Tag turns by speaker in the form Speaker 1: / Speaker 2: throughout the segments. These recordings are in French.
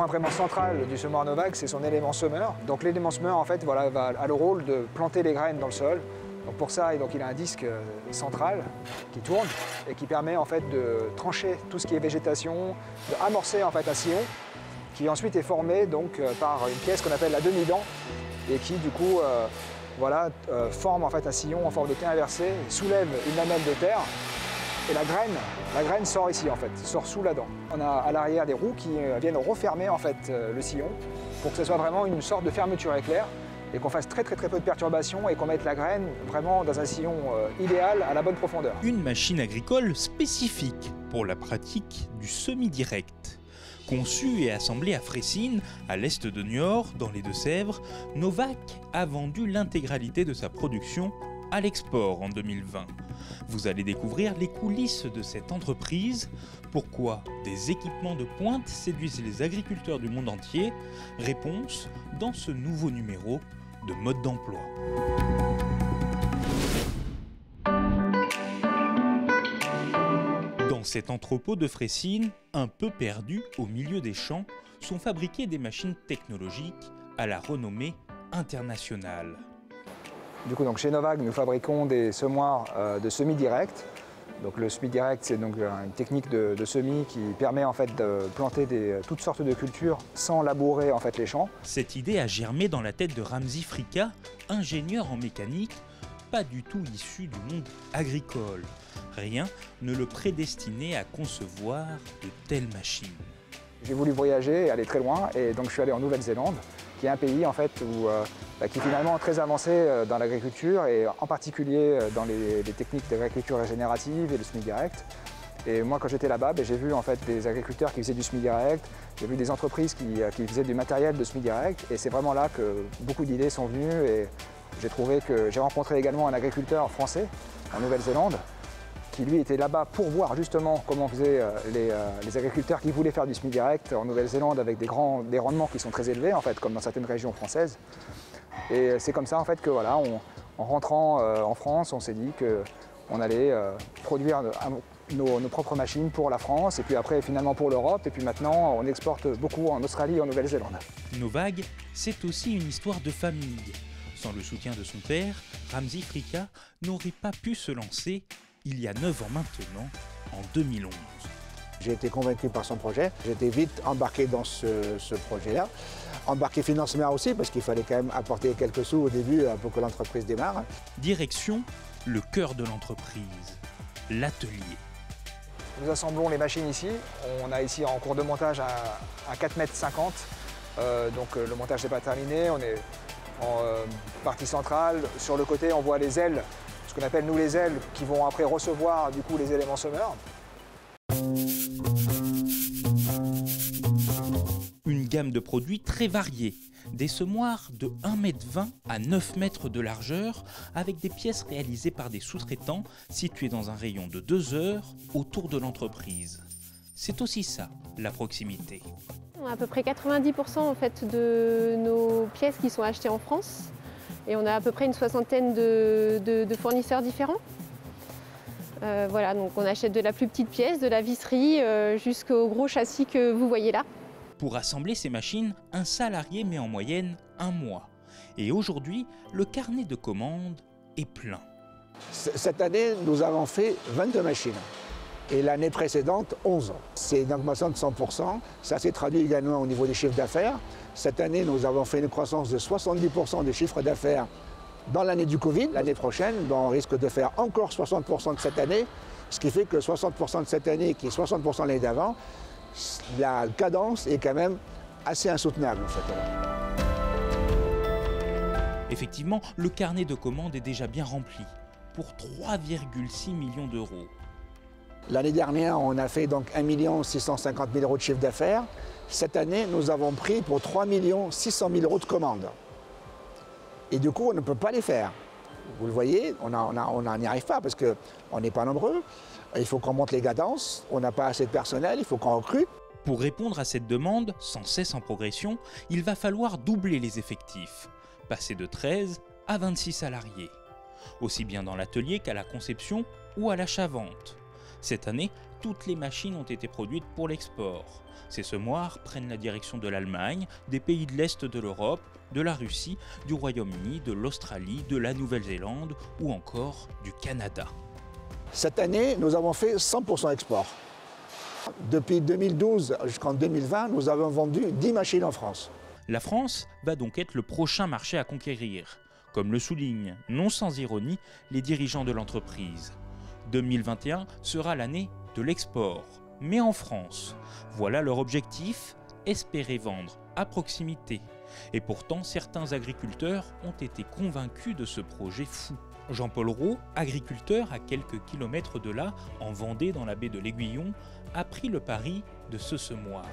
Speaker 1: point vraiment central du semoir Novak, c'est son élément semeur. Donc l'élément semeur, en fait, voilà, va, a le rôle de planter les graines dans le sol. Donc pour ça, donc, il a un disque euh, central qui tourne et qui permet en fait de trancher tout ce qui est végétation, d'amorcer en fait un sillon qui ensuite est formé donc euh, par une pièce qu'on appelle la demi-dent et qui du coup euh, voilà, forme en fait un sillon en forme de T inversé, soulève une lamelle de terre et la graine, la graine sort ici en fait, sort sous la dent. On a à l'arrière des roues qui viennent refermer en fait le sillon pour que ce soit vraiment une sorte de fermeture éclair et qu'on fasse très très très peu de perturbations et qu'on mette la graine vraiment dans un sillon euh, idéal à la bonne profondeur.
Speaker 2: Une machine agricole spécifique pour la pratique du semi-direct. Conçue et assemblée à Fressines, à l'est de Niort, dans les Deux-Sèvres, Novak a vendu l'intégralité de sa production à l'export en 2020. Vous allez découvrir les coulisses de cette entreprise, pourquoi des équipements de pointe séduisent les agriculteurs du monde entier. Réponse dans ce nouveau numéro de mode d'emploi. Dans cet entrepôt de Fressines, un peu perdu au milieu des champs, sont fabriquées des machines technologiques à la renommée internationale.
Speaker 1: Du coup, donc chez Novag, nous fabriquons des semoirs euh, de semi-direct. Donc le semi-direct, c'est donc une technique de, semis qui permet en fait de planter toutes sortes de cultures sans labourer en fait les champs.
Speaker 2: Cette idée a germé dans la tête de Ramzi Frika, ingénieur en mécanique, pas du tout issu du monde agricole. Rien ne le prédestinait à concevoir de telles machines.
Speaker 1: J'ai voulu voyager et aller très loin et donc je suis allé en Nouvelle-Zélande qui est un pays en fait euh, bah, qui est finalement très avancé euh, dans l'agriculture et en particulier euh, dans les, techniques d'agriculture régénérative et le semi-direct. Et moi, quand j'étais là-bas, bah, j'ai vu en fait des agriculteurs qui faisaient du semi-direct, j'ai vu des entreprises qui, qui, faisaient du matériel de semi-direct, et c'est vraiment là que beaucoup d'idées sont venues. Et j'ai trouvé que j'ai rencontré également un agriculteur français en Nouvelle-Zélande qui lui était là-bas pour voir justement comment faisaient euh, euh, les, agriculteurs qui voulaient faire du semi-direct en Nouvelle-Zélande avec des, rendements qui sont très élevés en fait, comme dans certaines régions françaises. Et c'est comme ça en fait que voilà, en rentrant euh, en France, on s'est dit qu'on allait produire nos, nos, propres machines pour la France et puis après finalement pour l'Europe et puis maintenant on exporte beaucoup en Australie et en Nouvelle-Zélande.
Speaker 2: Novag, c'est aussi une histoire de famille. Sans le soutien de son père, Ramzi Frika n'aurait pas pu se lancer il y a 9 ans maintenant, en 2011.
Speaker 3: J'ai été convaincu par son projet, j'ai été vite embarqué dans ce, projet-là. Embarqué financièrement aussi, parce qu'il fallait quand même apporter quelques sous au début euh, pour que l'entreprise démarre.
Speaker 2: Direction, le cœur de l'entreprise, l'atelier.
Speaker 1: Nous assemblons les machines ici. On a ici en cours de montage à, 4,50 m. Euh, donc euh, le montage n'est pas terminé. On est en partie centrale. Sur le côté, on voit les ailes ce qu'on appelle nous les ailes, qui vont après recevoir du coup les éléments semeurs.
Speaker 2: Une gamme de produits très variée, des semoirs de 1,20 m à 9 m de largeur avec des pièces réalisées par des sous-traitants situés dans un rayon de 2 heures autour de l'entreprise. C'est aussi ça, la proximité.
Speaker 4: À peu près 90% en fait de nos pièces qui sont achetées en France et on a à peu près une soixantaine de, fournisseurs différents. Euh, voilà, donc on achète de la plus petite pièce, de la visserie, euh, jusqu'au gros châssis que vous voyez là.
Speaker 2: Pour assembler ces machines, un salarié met en moyenne un mois. Et aujourd'hui, le carnet de commandes est plein.
Speaker 3: Cette année, nous avons fait 22 machines. Et l'année précédente, 11. C'est une augmentation de 100%. Ça s'est traduit également au niveau des chiffres d'affaires. Cette année, nous avons fait une croissance de 70% des chiffres d'affaires dans l'année du Covid. L'année prochaine, on risque de faire encore 60% de cette année, ce qui fait que 60% de cette année, qui est 60% l'année d'avant, la cadence est quand même assez insoutenable en.
Speaker 2: Effectivement, le carnet de commandes est déjà bien rempli, pour 3,6 millions d'euros.
Speaker 3: L'année dernière, on a fait donc 1 650 000 euros de chiffre d'affaires. Cette année, nous avons pris pour 3 600 000 euros de commandes. Et du coup, on ne peut pas les faire. Vous le voyez, on n'y arrive pas parce qu'on n'est pas nombreux. Il faut qu'on monte les cadences, on n'a pas assez de personnel, il faut qu'on recrute.
Speaker 2: Pour répondre à cette demande, sans cesse en progression, il va falloir doubler les effectifs, passer de 13 à 26 salariés, aussi bien dans l'atelier qu'à la conception ou à l'achat-vente. Cette année, toutes les machines ont été produites pour l'export. Ces semoirs prennent la direction de l'Allemagne, des pays de l'Est de l'Europe, de la Russie, du Royaume-Uni, de l'Australie, de la Nouvelle-Zélande ou encore du Canada.
Speaker 3: Cette année, nous avons fait 100% export. Depuis 2012 jusqu'en 2020, nous avons vendu 10 machines en France.
Speaker 2: La France va donc être le prochain marché à conquérir, comme le soulignent, non sans ironie, les dirigeants de l'entreprise. 2021 sera l'année de l'export, mais en France. Voilà leur objectif, espérer vendre à proximité. Et pourtant, certains agriculteurs ont été convaincus de ce projet fou. Jean-Paul Roux, agriculteur à quelques kilomètres de là, en Vendée dans la baie de l'Aiguillon, a pris le pari de ce semoir.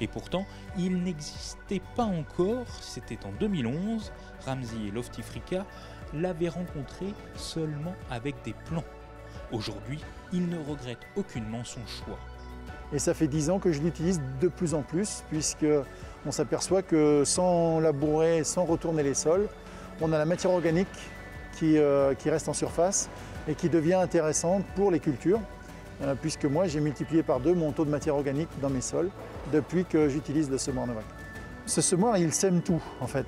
Speaker 2: Et pourtant, il n'existait pas encore, c'était en 2011, Ramsey et Loftifrica l'avaient rencontré seulement avec des plans. Aujourd'hui, il ne regrette aucunement son choix.
Speaker 5: Et ça fait dix ans que je l'utilise de plus en plus, puisque on s'aperçoit que sans labourer, sans retourner les sols, on a la matière organique qui, euh, reste en surface et qui devient intéressante pour les cultures, euh, puisque moi j'ai multiplié par deux mon taux de matière organique dans mes sols depuis que j'utilise le semoir Novac. Ce semoir, il sème tout en fait.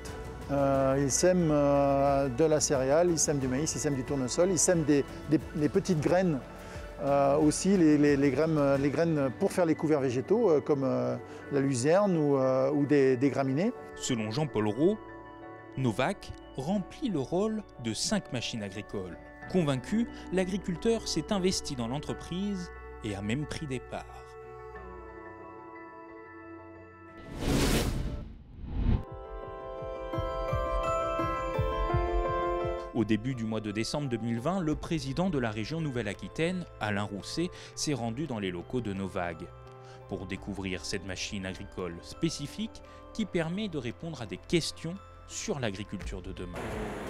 Speaker 5: Euh, il sème euh, de la céréale, il sème du maïs, il sème du tournesol, il sème des, petites graines euh, aussi, les, graines, pour faire les couverts végétaux euh, comme la luzerne ou, des, des graminées.
Speaker 2: Selon Jean-Paul Roux, Novak remplit le rôle de cinq machines agricoles. Convaincu, l'agriculteur s'est investi dans l'entreprise et a même pris des parts. Au début du mois de décembre 2020, le président de la région Nouvelle-Aquitaine, Alain Rousset, s'est rendu dans les locaux de Novag pour découvrir cette machine agricole spécifique qui permet de répondre à des questions sur l'agriculture de demain.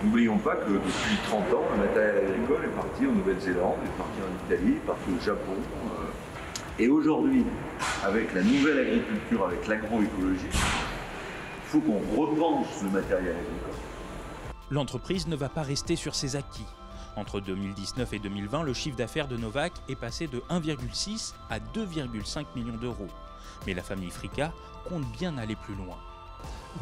Speaker 6: N'oublions pas que depuis 30 ans, le matériel agricole est parti en Nouvelle-Zélande, est parti en Italie, est parti au Japon. euh, Et aujourd'hui, avec la nouvelle agriculture, avec l'agroécologie, il faut qu'on repense le matériel agricole.
Speaker 2: L'entreprise ne va pas rester sur ses acquis. Entre 2019 et 2020, le chiffre d'affaires de Novak est passé de 1,6 à 2,5 millions d'euros. Mais la famille Frika compte bien aller plus loin.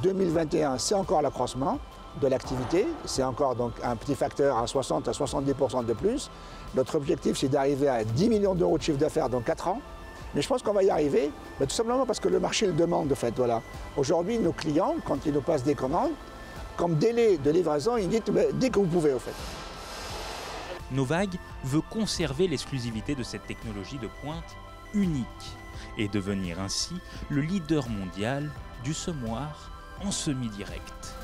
Speaker 3: 2021, c'est encore l'accroissement de l'activité, c'est encore donc un petit facteur à 60 à 70% de plus. Notre objectif, c'est d'arriver à 10 millions d'euros de chiffre d'affaires dans 4 ans. Mais je pense qu'on va y arriver, tout simplement parce que le marché le demande, de fait. Voilà. Aujourd'hui, nos clients, quand ils nous passent des commandes, comme délai de livraison, ils disent dès que vous pouvez, au fait.
Speaker 2: Novag veut conserver l'exclusivité de cette technologie de pointe unique et devenir ainsi le leader mondial du semoir en semi-direct.